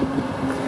何?